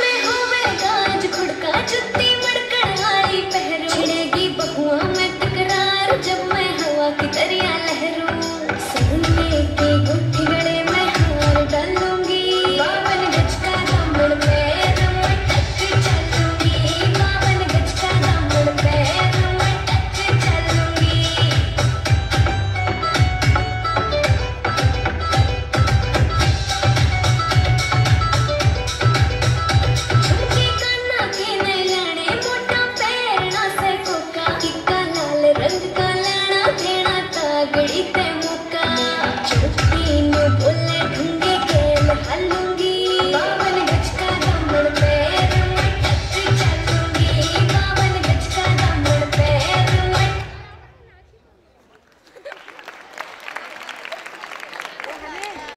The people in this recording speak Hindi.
में हो मैं गाज खुड़का जुत्ती मड़